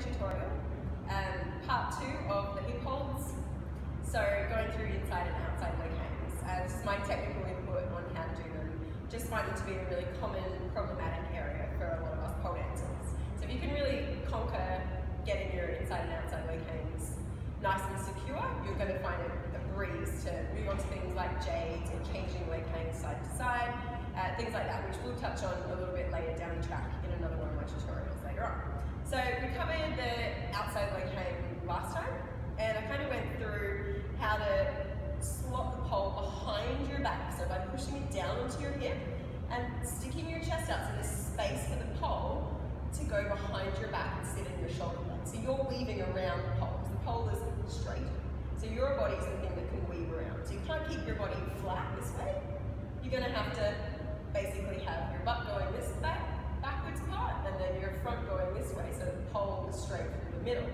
tutorial, um, part two of the hip holds. So going through inside and outside leg hangs. Uh, this is my technical input on how to do them. Just find them to be a really common problematic area for a lot of us pole dancers. So if you can really conquer getting your inside and outside leg hangs nice and secure, you're going to find it a breeze to move on to things like jades and changing leg hangs side to side, uh, things like that, which we'll touch on a little bit later down the track in another one of my tutorials later on. So we covered the outside leg hang last time, and I kind of went through how to slot the pole behind your back, so by pushing it down onto your hip and sticking your chest out so there's space for the pole to go behind your back and sit in your shoulder blade. So you're weaving around the pole, because the pole is straight. So your body is the thing that can weave around. So you can't keep your body flat this way. You're going to have to basically have your butt going this back, backwards and then your front going this way, so the pole is straight through the middle,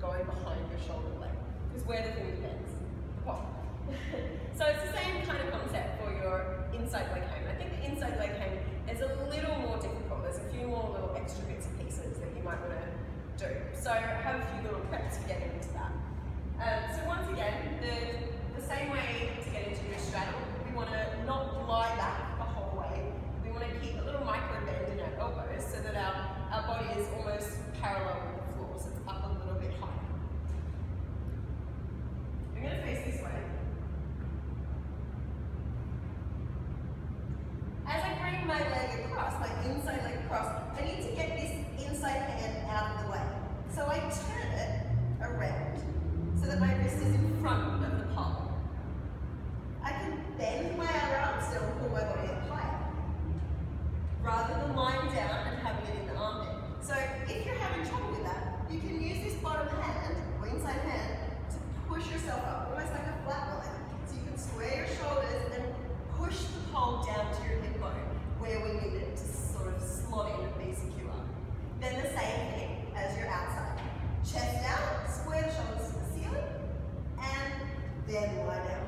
going behind your shoulder blade. Because where the thing depends, the pole. so it's the same kind of concept for your inside leg hang. I think the inside leg hang is a little more difficult. There's a few more little extra bits and pieces that you might want to do. So I have a few little preps for getting into that. Um, so once again, the, the same way to get into your straddle, we want to not lie back the whole way. We want to keep a little micro my leg across, my inside leg across, I need to get this inside hand out of the way. So I turn it around so that my wrist is in front of the palm. I can bend my other arm still and pull my body up higher. Rather than lying down and having it in the arm bend. So if you're having trouble with that, you can use this bottom hand, or inside hand, to push yourself up, almost like a flat line. So you can square your shoulders and push the pole down to your hip bone, where we need it to sort of slot in and be secure. Then the same thing as your outside. Chest out, square the shoulders to the ceiling, and then lie down.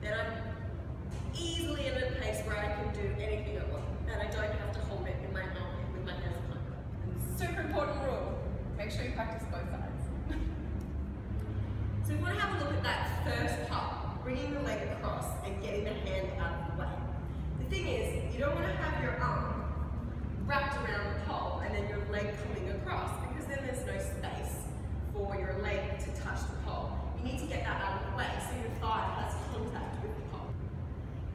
Then I'm easily in a pace where I can do anything I want, and I don't have to hold it in my arm with my hands behind me. Super important rule. Make sure you practice both sides. so we want to have a look at that first part, bringing the leg across and getting the hand out of the way. The thing is, you don't want to have your arm wrapped around the pole and then your leg coming across because then there's no space for your leg to touch the pole. You need to get that out of the way so your thigh has contact with the pole.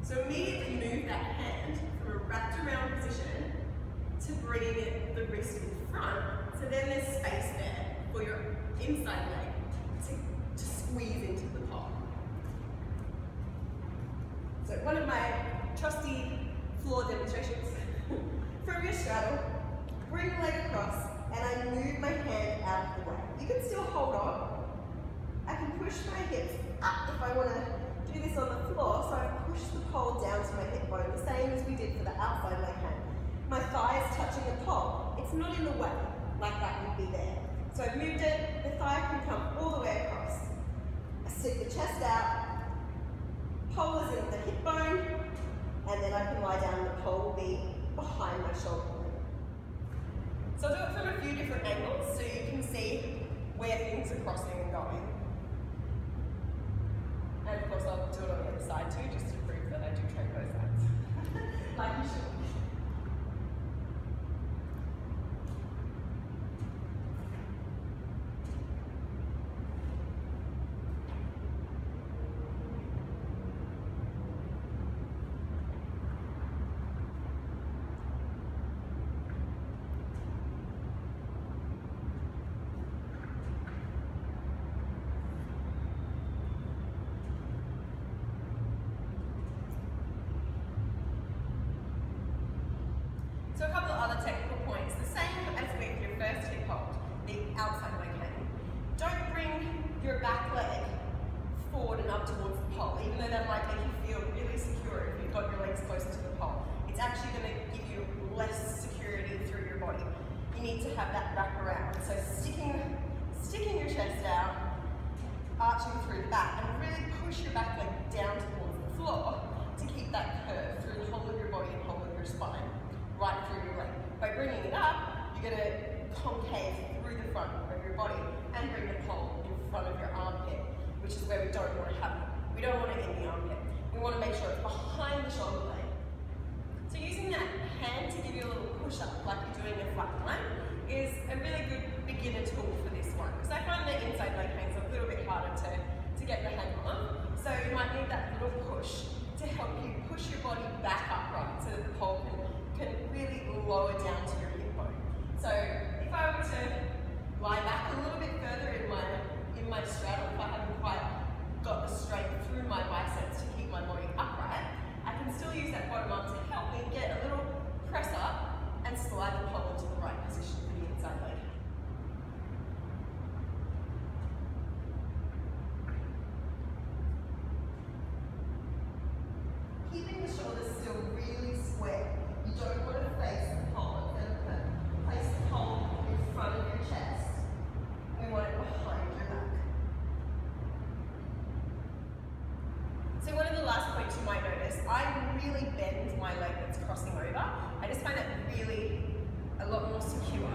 So immediately move that hand from a wrapped around position the wrist in front so then there's space there for your inside leg to, to squeeze into the pole. So one of my trusty floor demonstrations. From your straddle, bring the leg across, and I move my hand out of the way. You can still hold on. I can push my hips up if I want to do this on the floor, so I push the pole down to my hip bone, the same as we did for the outside leg hang. My thigh is touching the pole. It's not in the way, like that would be there. So I've moved it, the thigh can come all the way across. I stick the chest out, pole is in the hip bone, and then I can lie down the pole will be behind my shoulder. So I'll do it from a few different angles so you can see where things are crossing and going. And of course I'll do it on the other side too, just to prove that I do train both sides. like you should. So a couple of other technical points. The same as with your first hip hold, the outside leg hang. Don't bring your back leg forward and up towards the pole, even though that might make you feel really secure if you've got your legs closer to the pole. It's actually going to give you less security You need to have that wrap around. So sticking, sticking your chest out, arching through the back, and really push your back leg down towards the floor to keep that curve through the whole of your body and whole of your spine right through your leg. By bringing it up, you're going to concave through the front of your body and bring the pole in front of your armpit, which is where we don't want to have it. We don't want it in the armpit. We want to make sure it's behind the shoulder blade. So using that hand to give you a little push up, like you're doing a flat line, is a really good beginner tool for this one. Because I find that inside leg pains a little bit harder to, to get the hang on. So you might need that little push to help you push your body back upright so that the pole can, can really lower down to your hip bone. So if I were to lie back a little bit further in my in my straddle, if I haven't quite got the strength through my biceps to keep my body upright, I can still use that bottom arm to help me get a little press up and slide the pole into the right position for the inside leg. Keeping the shoulders still really square. You don't want to face the pole in front of the Place the pole in front of your chest. We want it behind your back. So one of the last points you might notice, I really bend my leg that's crossing over. I just find it really a lot more secure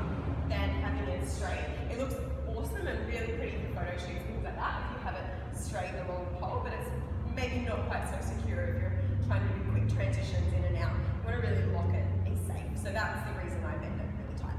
than having it straight. It looks awesome and really pretty for photo shoots and things like that if you have it straight along the pole, but it's maybe not quite so secure if you're trying to do quick transitions in and out. You want to really lock it and safe. So that's the reason I bend it really tight.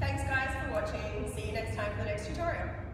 Thanks guys for watching. See you next time for the next tutorial.